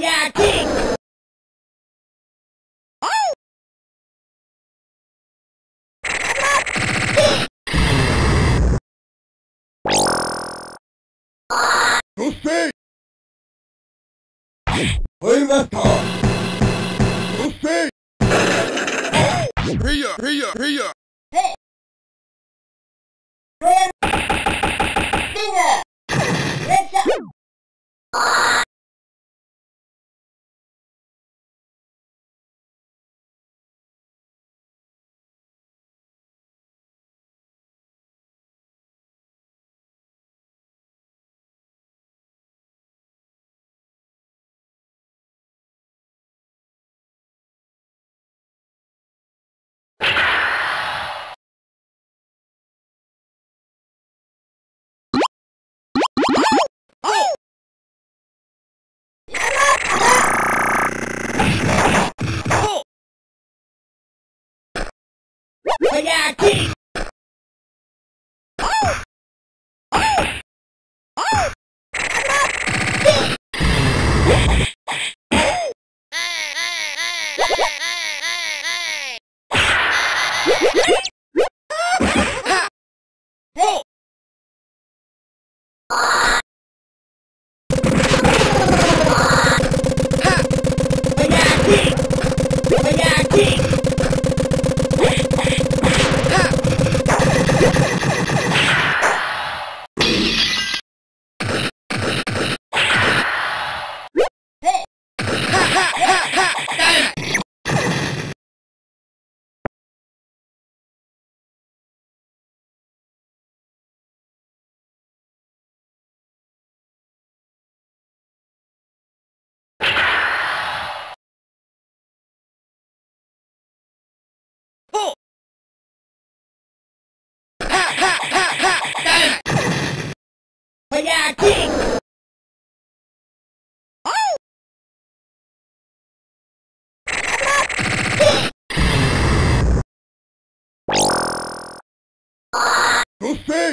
got king! Proceed! Play left arm! Proceed! Here, here, here! Red! Finger! Red shot! I Rocky! Oh! Você